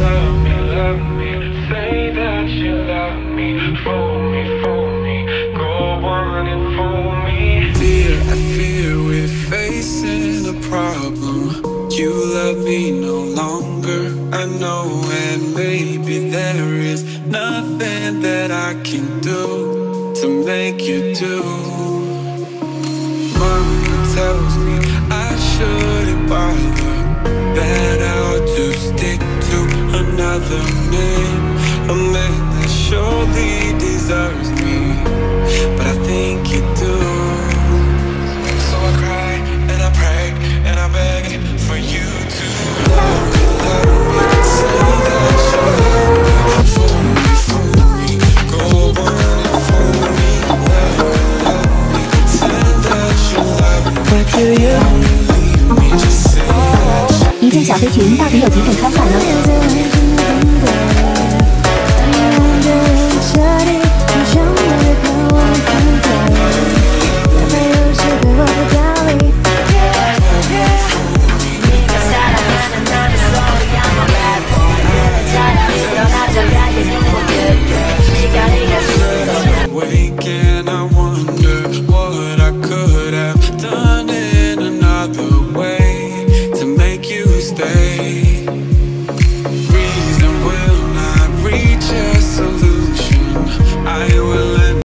love me, love me. Say that you love me. Fool me, fool me. Go on and fool me. Fear, I fear we're facing a problem. You love me no longer, I know, and maybe there is nothing that I can do to make you do. another man, a man that surely deserves me, but I think you do. So I cry and I pray and I beg for you to love me, love me, say that you love me, fool me, fool me, go on and fool me, love me, love me, pretend that you love me, What do you leave me, just say that you 一件小飞裙到底有几种穿法呢？